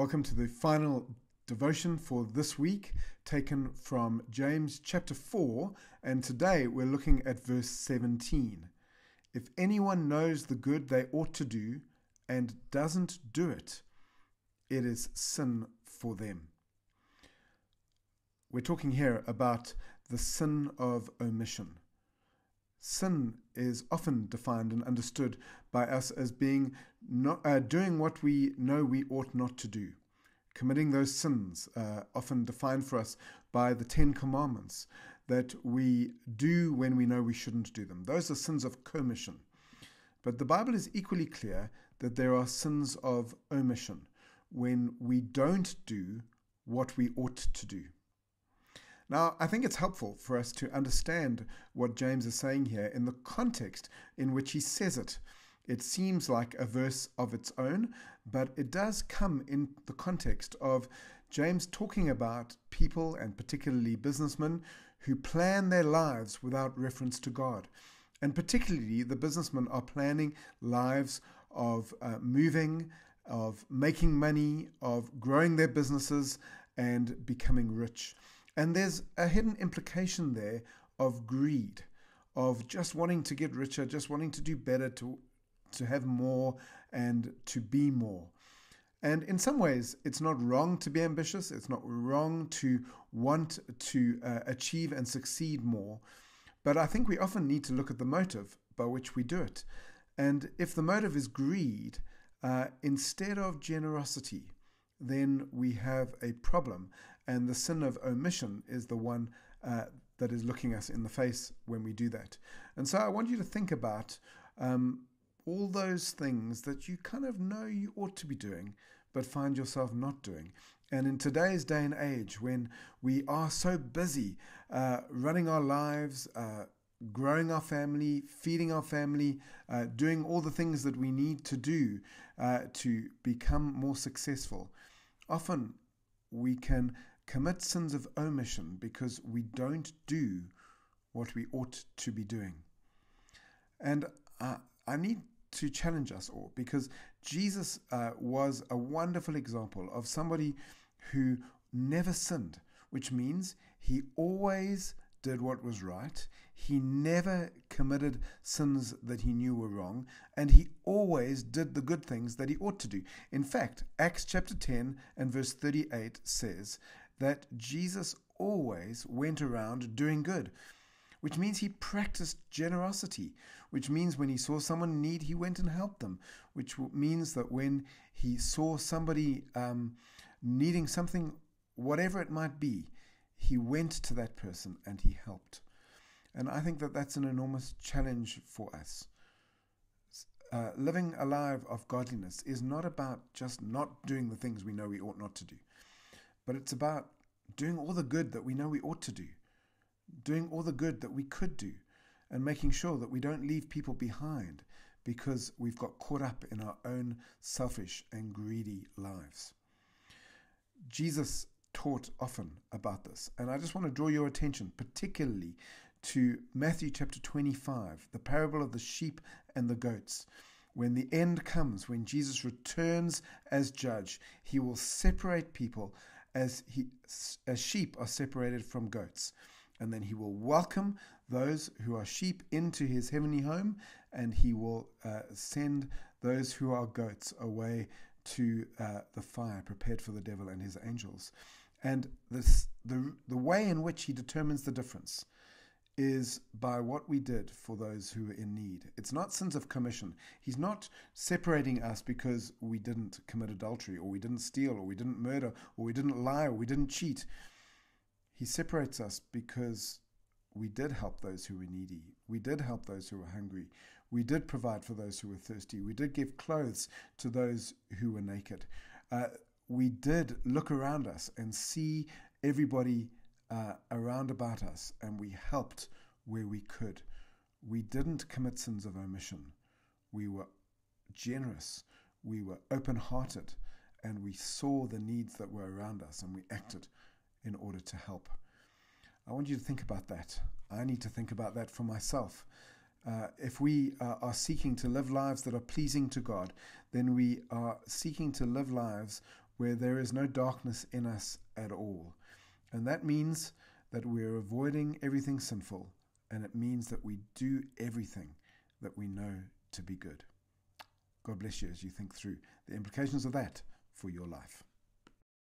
Welcome to the final devotion for this week, taken from James chapter 4, and today we're looking at verse 17. If anyone knows the good they ought to do and doesn't do it, it is sin for them. We're talking here about the sin of omission. Sin is often defined and understood by us as being not uh, doing what we know we ought not to do, committing those sins, uh, often defined for us by the Ten Commandments that we do when we know we shouldn't do them. Those are sins of commission. But the Bible is equally clear that there are sins of omission when we don't do what we ought to do. Now, I think it's helpful for us to understand what James is saying here in the context in which he says it. It seems like a verse of its own, but it does come in the context of James talking about people and particularly businessmen who plan their lives without reference to God. And particularly, the businessmen are planning lives of uh, moving, of making money, of growing their businesses, and becoming rich. And there's a hidden implication there of greed, of just wanting to get richer, just wanting to do better, to, to have more, and to be more. And in some ways, it's not wrong to be ambitious. It's not wrong to want to uh, achieve and succeed more. But I think we often need to look at the motive by which we do it. And if the motive is greed uh, instead of generosity, then we have a problem. And the sin of omission is the one uh, that is looking us in the face when we do that. And so I want you to think about um, all those things that you kind of know you ought to be doing, but find yourself not doing. And in today's day and age, when we are so busy uh, running our lives, uh, growing our family, feeding our family, uh, doing all the things that we need to do uh, to become more successful, often we can commit sins of omission because we don't do what we ought to be doing. And uh, I need to challenge us all because Jesus uh, was a wonderful example of somebody who never sinned, which means he always did what was right. He never committed sins that he knew were wrong, and he always did the good things that he ought to do. In fact, Acts chapter 10 and verse 38 says that Jesus always went around doing good, which means he practiced generosity, which means when he saw someone in need, he went and helped them, which means that when he saw somebody um, needing something, whatever it might be, he went to that person and he helped. And I think that that's an enormous challenge for us. Uh, living a life of godliness is not about just not doing the things we know we ought not to do. But it's about doing all the good that we know we ought to do, doing all the good that we could do, and making sure that we don't leave people behind because we've got caught up in our own selfish and greedy lives. Jesus taught often about this, and I just want to draw your attention particularly to Matthew chapter 25, the parable of the sheep and the goats. When the end comes, when Jesus returns as judge, he will separate people as, he, as sheep are separated from goats. And then he will welcome those who are sheep into his heavenly home, and he will uh, send those who are goats away to uh, the fire prepared for the devil and his angels. And this, the, the way in which he determines the difference is by what we did for those who are in need. It's not sins of commission. He's not separating us because we didn't commit adultery or we didn't steal or we didn't murder or we didn't lie or we didn't cheat. He separates us because we did help those who were needy. We did help those who were hungry. We did provide for those who were thirsty. We did give clothes to those who were naked. Uh, we did look around us and see everybody uh, around about us and we helped where we could. We didn't commit sins of omission. We were generous. We were open hearted and we saw the needs that were around us and we acted in order to help. I want you to think about that. I need to think about that for myself. Uh, if we uh, are seeking to live lives that are pleasing to God, then we are seeking to live lives where there is no darkness in us at all. And that means that we're avoiding everything sinful, and it means that we do everything that we know to be good. God bless you as you think through the implications of that for your life.